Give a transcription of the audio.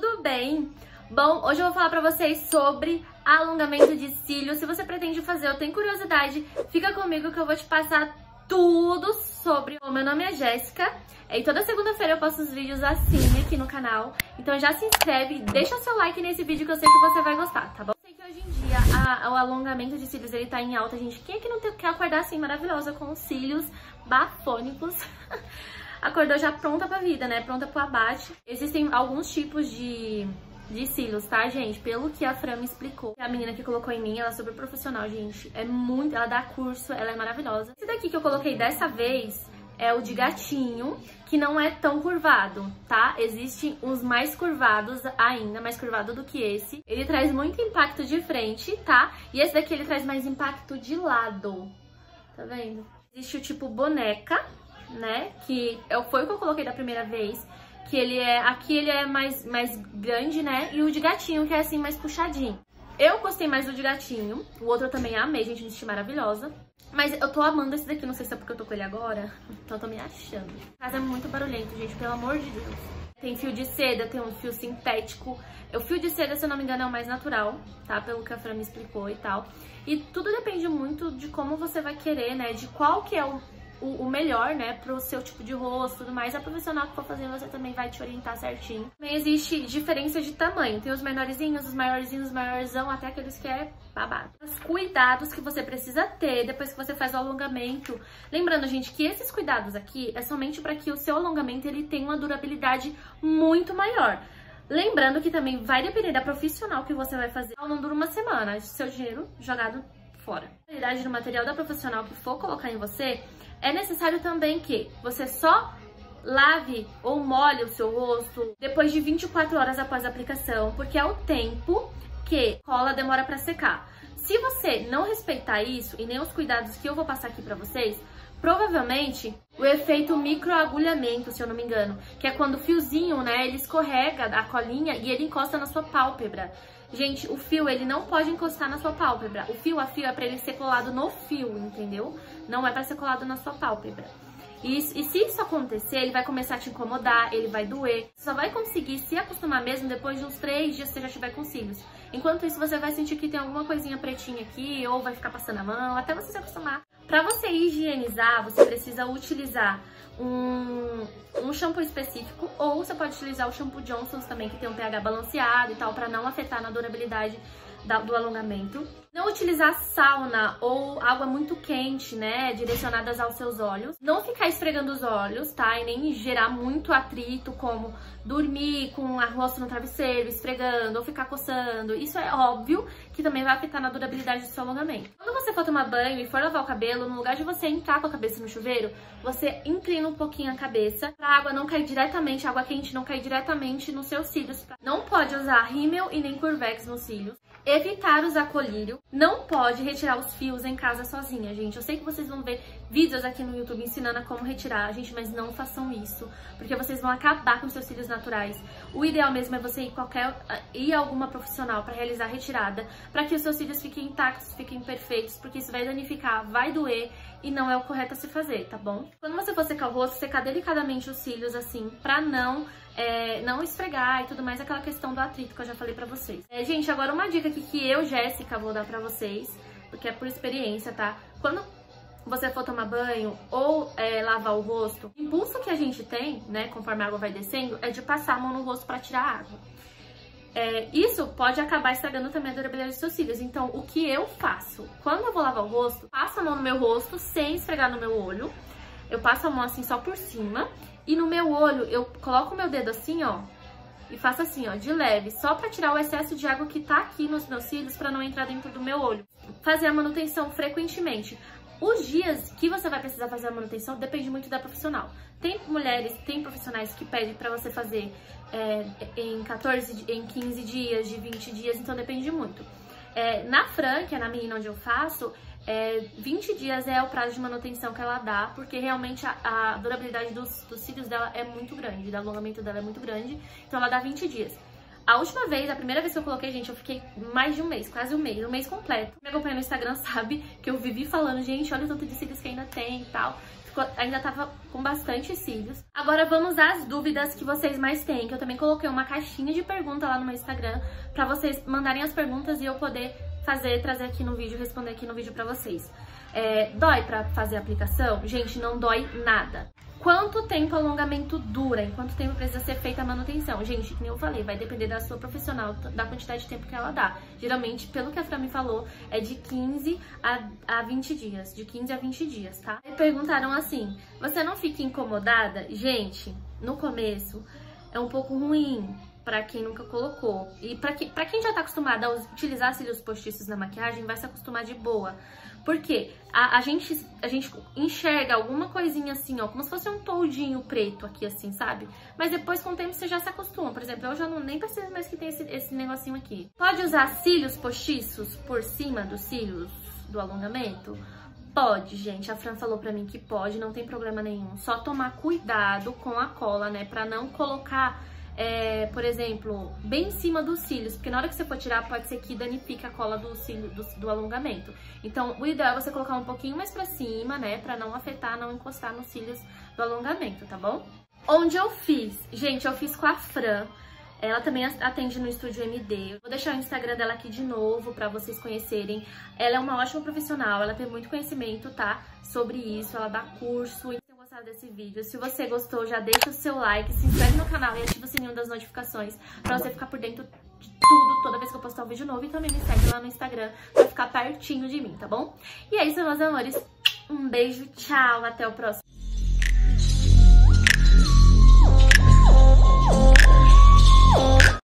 tudo bem? Bom, hoje eu vou falar pra vocês sobre alongamento de cílios. Se você pretende fazer ou tem curiosidade, fica comigo que eu vou te passar tudo sobre. O meu nome é Jéssica e toda segunda-feira eu posto os vídeos assim aqui no canal. Então já se inscreve, deixa seu like nesse vídeo que eu sei que você vai gostar, tá bom? Eu sei que hoje em dia a, o alongamento de cílios ele tá em alta, gente. Quem é que não tem, quer acordar assim maravilhosa com os cílios bafônicos? acordou já pronta pra vida, né? Pronta pro abate. Existem alguns tipos de, de cílios, tá, gente? Pelo que a Fran me explicou. A menina que colocou em mim, ela é super profissional, gente. É muito... Ela dá curso, ela é maravilhosa. Esse daqui que eu coloquei dessa vez é o de gatinho, que não é tão curvado, tá? Existem os mais curvados ainda, mais curvado do que esse. Ele traz muito impacto de frente, tá? E esse daqui ele traz mais impacto de lado, tá vendo? Existe o tipo boneca, né? Que foi o que eu coloquei da primeira vez. Que ele é. Aqui ele é mais, mais grande, né? E o de gatinho, que é assim, mais puxadinho. Eu gostei mais do de gatinho. O outro eu também amei, gente, me maravilhosa. Mas eu tô amando esse daqui, não sei se é porque eu tô com ele agora. Então eu tô me achando. Casa é muito barulhento, gente, pelo amor de Deus. Tem fio de seda, tem um fio sintético. O fio de seda, se eu não me engano, é o mais natural, tá? Pelo que a Fran me explicou e tal. E tudo depende muito de como você vai querer, né? De qual que é o o, o, melhor, né, pro seu tipo de rosto tudo mais. A profissional que for fazer, você também vai te orientar certinho. Também existe diferença de tamanho. Tem os menorzinhos, os maiorzinhos, os maiorzão, até aqueles que é babado. Os cuidados que você precisa ter depois que você faz o alongamento. Lembrando, gente, que esses cuidados aqui é somente para que o seu alongamento ele tenha uma durabilidade muito maior. Lembrando que também vai depender da profissional que você vai fazer. Não dura uma semana, seu dinheiro jogado fora. A qualidade do material da profissional que for colocar em você é necessário também que você só lave ou molhe o seu rosto depois de 24 horas após a aplicação, porque é o tempo que cola demora para secar. Se você não respeitar isso e nem os cuidados que eu vou passar aqui para vocês, provavelmente o efeito microagulhamento, se eu não me engano, que é quando o fiozinho, né, ele escorrega a colinha e ele encosta na sua pálpebra. Gente, o fio, ele não pode encostar na sua pálpebra. O fio a fio é pra ele ser colado no fio, entendeu? Não é pra ser colado na sua pálpebra. E, e, se isso acontecer, ele vai começar a te incomodar, ele vai doer. Você só vai conseguir se acostumar mesmo depois de uns três dias que você já tiver com cílios. Enquanto isso, você vai sentir que tem alguma coisinha pretinha aqui, ou vai ficar passando a mão, até você se acostumar. Pra você higienizar, você precisa utilizar um, um shampoo específico, ou você pode utilizar o shampoo Johnson's também, que tem um pH balanceado e tal, para não afetar na durabilidade da, do alongamento. Não utilizar sauna ou água muito quente, né, direcionadas aos seus olhos. Não ficar esfregando os olhos, tá? E nem gerar muito atrito, como dormir com a rosto no travesseiro, esfregando ou ficar coçando. Isso é óbvio que também vai afetar na durabilidade do seu alongamento. Quando você for tomar banho e for lavar o cabelo, no lugar de você entrar com a cabeça no chuveiro, você inclina um pouquinho a cabeça pra água não cair diretamente, a água quente não cair diretamente nos seus cílios. Não pode usar rímel e nem curvex nos cílios. Evitar usar colírio. Não pode retirar os fios em casa sozinha, gente. Eu sei que vocês vão ver vídeos aqui no YouTube ensinando a como retirar, gente, mas não façam isso, porque vocês vão acabar com seus cílios naturais. O ideal mesmo é você ir qualquer ir alguma profissional para realizar a retirada, para que os seus cílios fiquem intactos, fiquem perfeitos, porque isso vai danificar, vai doer e não é o correto a se fazer, tá bom? Quando você for secar o rosto, secar delicadamente os cílios assim, para não é, não esfregar e tudo mais, aquela questão do atrito que eu já falei pra vocês. É, gente, agora uma dica aqui que eu, Jéssica, vou dar pra vocês, porque é por experiência, tá? Quando você for tomar banho ou é, lavar o rosto, o impulso que a gente tem, né, conforme a água vai descendo, é de passar a mão no rosto pra tirar a água. É, isso pode acabar estragando também a durabilidade dos seus cílios. Então, o que eu faço? Quando eu vou lavar o rosto, passo a mão no meu rosto sem esfregar no meu olho. Eu passo a mão assim só por cima e no meu olho, eu coloco o meu dedo assim, ó, e faço assim, ó, de leve, só pra tirar o excesso de água que tá aqui nos meus cílios pra não entrar dentro do meu olho. Fazer a manutenção frequentemente. Os dias que você vai precisar fazer a manutenção depende muito da profissional. Tem mulheres, tem profissionais que pedem pra você fazer é, em 14, em 15 dias, de 20 dias, então depende muito. É, na Fran, que é na menina onde eu faço, é, 20 dias é o prazo de manutenção que ela dá, porque realmente a, a durabilidade dos, dos, cílios dela é muito grande, o alongamento dela é muito grande, então ela dá 20 dias. A última vez, a primeira vez que eu coloquei, gente, eu fiquei mais de um mês, quase um mês, um mês completo. Me acompanha no Instagram sabe que eu vivi falando, gente, olha o tanto de cílios que ainda tem e tal. Ainda tava com bastante cílios. Agora vamos às dúvidas que vocês mais têm, que eu também coloquei uma caixinha de pergunta lá no meu Instagram pra vocês mandarem as perguntas e eu poder fazer, trazer aqui no vídeo, responder aqui no vídeo pra vocês. É, dói pra fazer a aplicação? Gente, não dói nada. Quanto tempo o alongamento dura? Em quanto tempo precisa ser feita a manutenção? Gente, como eu falei, vai depender da sua profissional, da quantidade de tempo que ela dá. Geralmente, pelo que a Fran me falou, é de 15 a, a 20 dias. De 15 a 20 dias, tá? E perguntaram assim, você não fica incomodada? Gente, no começo é um pouco ruim, para quem nunca colocou. E para quem, pra quem já tá acostumado a utilizar cílios postiços na maquiagem, vai se acostumar de boa. Porque a, a, gente, a gente enxerga alguma coisinha assim, ó, como se fosse um toldinho preto aqui, assim, sabe? Mas depois, com o tempo, você já se acostuma. Por exemplo, eu já não nem percebo mais que tem esse, esse negocinho aqui. Pode usar cílios postiços por cima dos cílios do alongamento? Pode, gente. A Fran falou pra mim que pode, não tem problema nenhum. Só tomar cuidado com a cola, né? Pra não colocar é, por exemplo, bem em cima dos cílios, porque na hora que você for tirar, pode ser que danifique a cola do cílio, do, do alongamento. Então, o ideal é você colocar um pouquinho mais pra cima, né, pra não afetar, não encostar nos cílios do alongamento, tá bom? Onde eu fiz? Gente, eu fiz com a Fran. Ela também atende no estúdio MD. Vou deixar o Instagram dela aqui de novo para vocês conhecerem. Ela é uma ótima profissional, ela tem muito conhecimento, tá? Sobre isso, ela dá curso gostado desse vídeo. Se você gostou, já deixa o seu like, se inscreve no canal e ativa o sininho das notificações pra você ficar por dentro de tudo toda vez que eu postar um vídeo novo. E também me segue lá no Instagram pra ficar pertinho de mim, tá bom? E é isso, meus amores. Um beijo, tchau, até o próximo.